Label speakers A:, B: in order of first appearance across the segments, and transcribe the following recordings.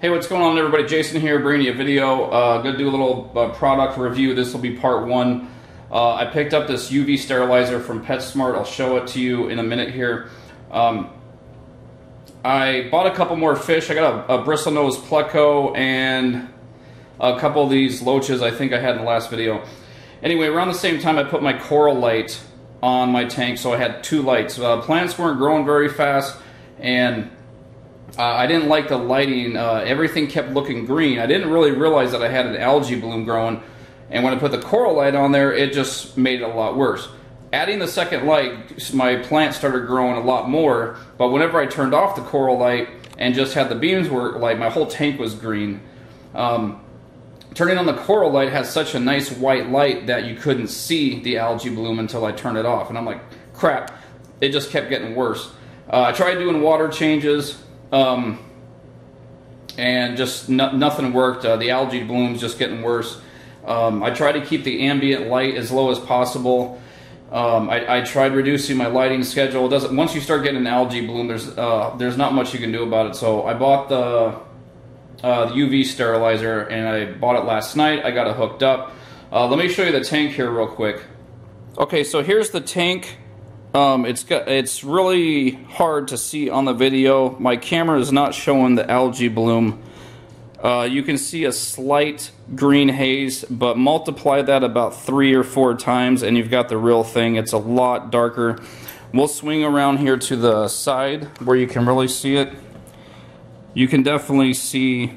A: Hey, what's going on everybody? Jason here bringing you a video. Uh, gonna do a little uh, product review. This will be part one. Uh, I picked up this UV sterilizer from PetSmart. I'll show it to you in a minute here. Um, I bought a couple more fish. I got a, a bristlenose pleco and a couple of these loaches I think I had in the last video. Anyway, around the same time I put my coral light on my tank, so I had two lights. Uh, plants weren't growing very fast, and uh, I didn't like the lighting. Uh, everything kept looking green. I didn't really realize that I had an algae bloom growing. And when I put the coral light on there, it just made it a lot worse. Adding the second light, my plant started growing a lot more. But whenever I turned off the coral light and just had the Beamswork light, my whole tank was green. Um, turning on the coral light has such a nice white light that you couldn't see the algae bloom until I turned it off. And I'm like, crap, it just kept getting worse. Uh, I tried doing water changes. Um, and just no, nothing worked. Uh, the algae bloom's just getting worse. Um, I try to keep the ambient light as low as possible. Um, I, I, tried reducing my lighting schedule. It doesn't once you start getting an algae bloom, there's uh, there's not much you can do about it. So I bought the, uh, the UV sterilizer and I bought it last night. I got it hooked up. Uh, let me show you the tank here real quick. Okay, so here's the tank. Um, it's got it's really hard to see on the video. My camera is not showing the algae bloom. Uh, you can see a slight green haze, but multiply that about three or four times and you've got the real thing. It's a lot darker. We'll swing around here to the side where you can really see it. You can definitely see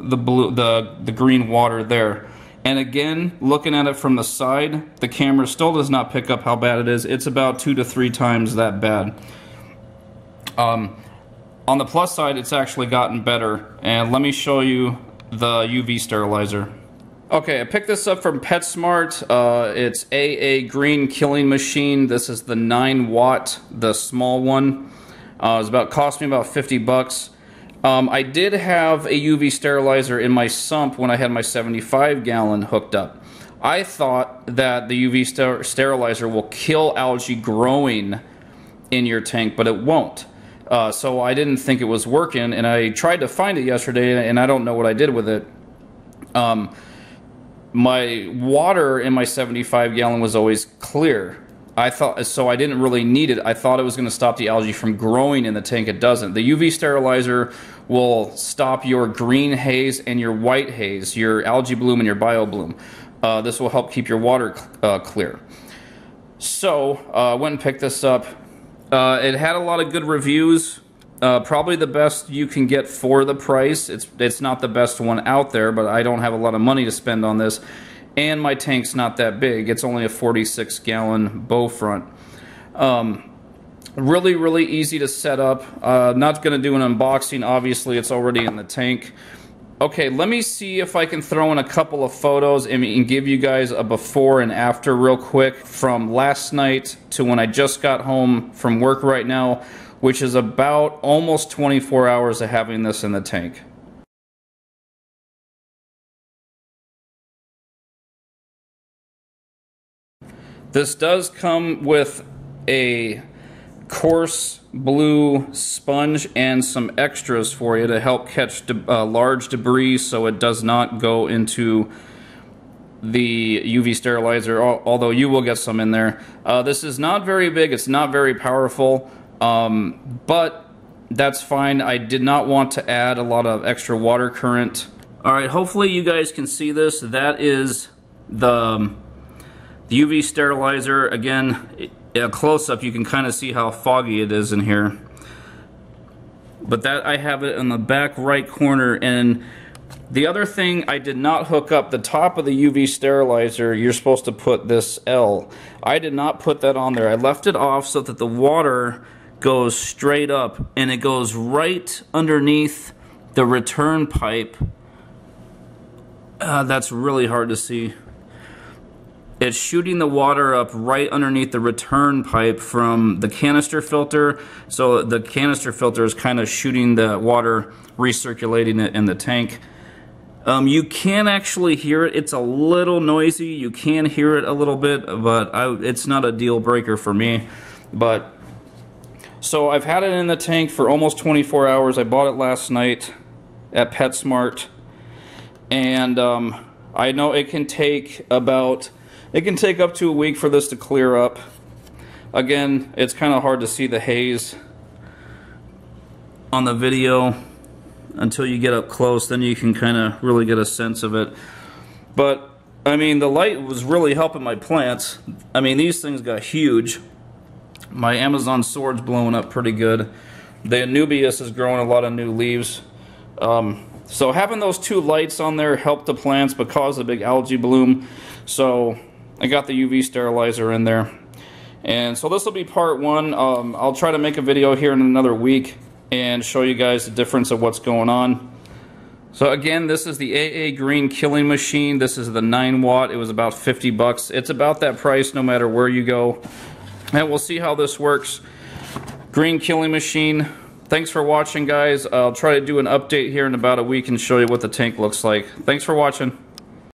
A: the blue, the, the green water there. And again, looking at it from the side, the camera still does not pick up how bad it is. It's about two to three times that bad. Um, on the plus side, it's actually gotten better. And let me show you the UV sterilizer. Okay, I picked this up from PetSmart. Uh, it's AA Green Killing Machine. This is the 9 watt, the small one. Uh, it's about cost me about 50 bucks. Um, I did have a UV sterilizer in my sump when I had my 75 gallon hooked up. I thought that the UV ster sterilizer will kill algae growing in your tank, but it won't. Uh, so I didn't think it was working, and I tried to find it yesterday, and I don't know what I did with it. Um, my water in my 75 gallon was always clear. I thought so. I didn't really need it. I thought it was going to stop the algae from growing in the tank. It doesn't. The UV sterilizer will stop your green haze and your white haze, your algae bloom and your bio bloom. Uh, this will help keep your water uh, clear. So uh, I went and picked this up. Uh, it had a lot of good reviews. Uh, probably the best you can get for the price. It's it's not the best one out there, but I don't have a lot of money to spend on this and my tank's not that big. It's only a 46 gallon bow front. Um, really, really easy to set up. Uh, not going to do an unboxing, obviously, it's already in the tank. Okay, let me see if I can throw in a couple of photos and, and give you guys a before and after real quick from last night to when I just got home from work right now, which is about almost 24 hours of having this in the tank. This does come with a coarse blue sponge and some extras for you to help catch de uh, large debris so it does not go into the UV sterilizer, although you will get some in there. Uh, this is not very big, it's not very powerful, um, but that's fine. I did not want to add a lot of extra water current. Alright, hopefully you guys can see this. That is the um, the UV sterilizer, again, a close-up you can kind of see how foggy it is in here. But that I have it in the back right corner and the other thing I did not hook up, the top of the UV sterilizer, you're supposed to put this L. I did not put that on there. I left it off so that the water goes straight up and it goes right underneath the return pipe. Uh, that's really hard to see it's shooting the water up right underneath the return pipe from the canister filter. So the canister filter is kind of shooting the water, recirculating it in the tank. Um, you can actually hear it. It's a little noisy. You can hear it a little bit, but I, it's not a deal breaker for me. But so I've had it in the tank for almost 24 hours. I bought it last night at PetSmart. And um, I know it can take about, it can take up to a week for this to clear up. Again, it's kind of hard to see the haze on the video until you get up close. Then you can kind of really get a sense of it. But, I mean, the light was really helping my plants. I mean, these things got huge. My Amazon sword's blowing up pretty good. The Anubias is growing a lot of new leaves. Um, so having those two lights on there helped the plants but caused a big algae bloom. So I got the UV sterilizer in there. And so this will be part one. Um, I'll try to make a video here in another week and show you guys the difference of what's going on. So again, this is the AA Green Killing Machine. This is the 9 watt. It was about 50 bucks. It's about that price no matter where you go. And we'll see how this works. Green Killing Machine. Thanks for watching, guys. I'll try to do an update here in about a week and show you what the tank looks like. Thanks for watching.